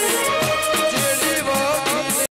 Just